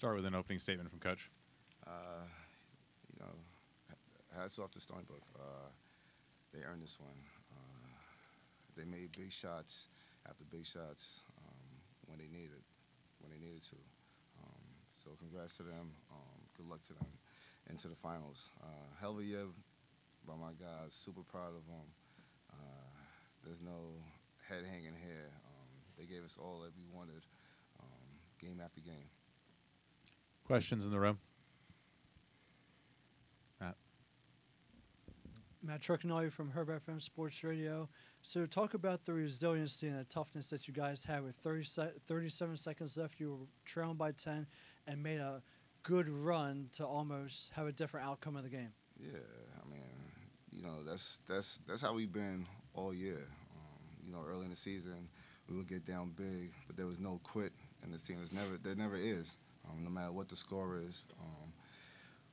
Start with an opening statement from Coach. Uh, you know, hats off to Stony Brook. Uh, they earned this one. Uh, they made big shots after big shots um, when they needed, when they needed to. Um, so congrats to them. Um, good luck to them into the finals. Uh, hell of a year by my guys. Super proud of them. Uh, there's no head hanging here. Um, they gave us all that we wanted, um, game after game. Questions in the room? Matt. Matt Truckinelli from Herb FM Sports Radio. So, talk about the resiliency and the toughness that you guys had with 30 se- 37 seconds left. You were trailing by 10 and made a good run to almost have a different outcome of the game. Yeah, I mean, you know, that's that's that's how we've been all year. Um, you know, early in the season, we would get down big, but there was no quit in this team. There's never there never is, um, no matter what the score is. Um,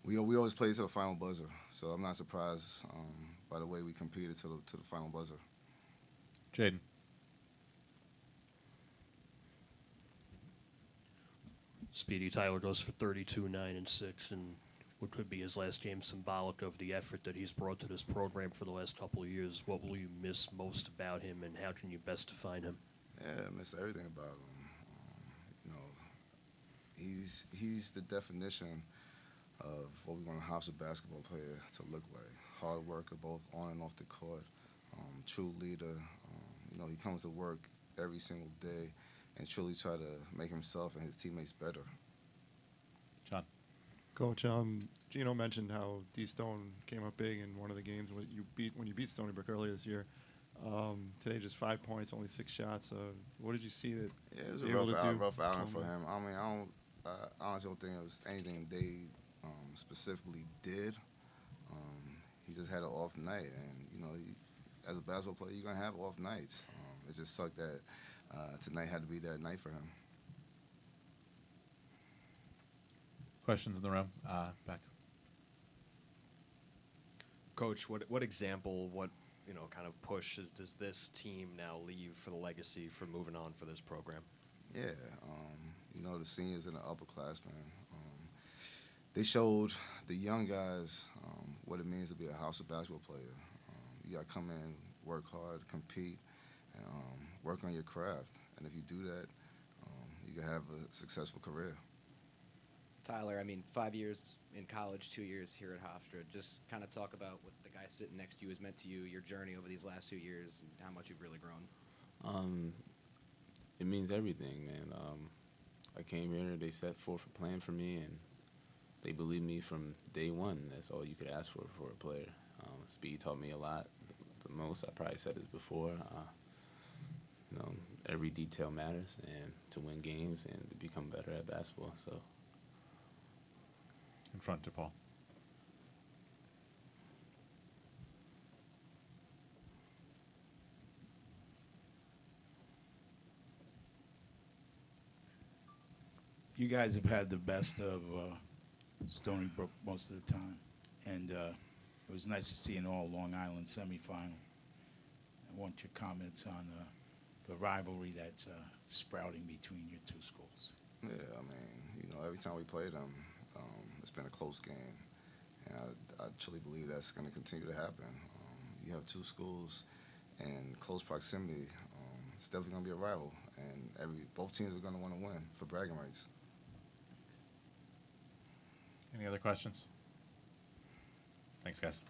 we we always play to the final buzzer, so I'm not surprised um, by the way we competed to the to the final buzzer. Jaden. Speedy Tyler goes for 32, 9, and 6, and what could be his last game symbolic of the effort that he's brought to this program for the last couple of years. What will you miss most about him, and how can you best define him? Yeah, I miss everything about him. You know, he's he's the definition of what we want a Hofstra basketball player to look like. Hard worker, both on and off the court. Um, true leader. Um, you know, he comes to work every single day and truly try to make himself and his teammates better. John. Coach, um, Gino mentioned how D Stone came up big in one of the games when you beat when you beat Stony Brook earlier this year. Um, today, just five points, only six shots. Uh, what did you see that? Yeah, it was a rough, out, rough outing for him. I mean, I don't, I honestly don't think it was anything they um, specifically did. Um, he just had an off night, and you know, he, as a basketball player, you're gonna have off nights. Um, it just sucked that uh, tonight had to be that night for him. Questions in the room? Uh, back. Coach, what what example, what you know, kind of push is, does this team now leave for the legacy for moving on for this program? Yeah, um, you know the seniors and the upperclassmen. Um, they showed the young guys um, what it means to be a Hofstra basketball player. Um, you got to come in, work hard, compete, and um, work on your craft. And if you do that, um, you can have a successful career. Tyler, I mean, five years in college, two years here at Hofstra. Just kind of talk about what the guy sitting next to you has meant to you, your journey over these last two years, and how much you've really grown. Um, it means everything, man. Um, I came here, they set forth a plan for me, and they believed me from day one. That's all you could ask for for a player. Um, Speed taught me a lot. The most I probably said this before. Uh, you know, every detail matters, and to win games and to become better at basketball. So In front to Paul. You guys have had the best of uh, Stony Brook most of the time, and uh, it was nice to see an all Long Island semifinal. I want your comments on uh, the rivalry that's uh, sprouting between your two schools. Yeah, I mean, you know, every time we play them, um, it's been a close game, and I, I truly believe that's going to continue to happen. Um, you have two schools in close proximity. Um, it's definitely going to be a rival, and every both teams are going to want to win for bragging rights. Any other questions? Thanks, guys.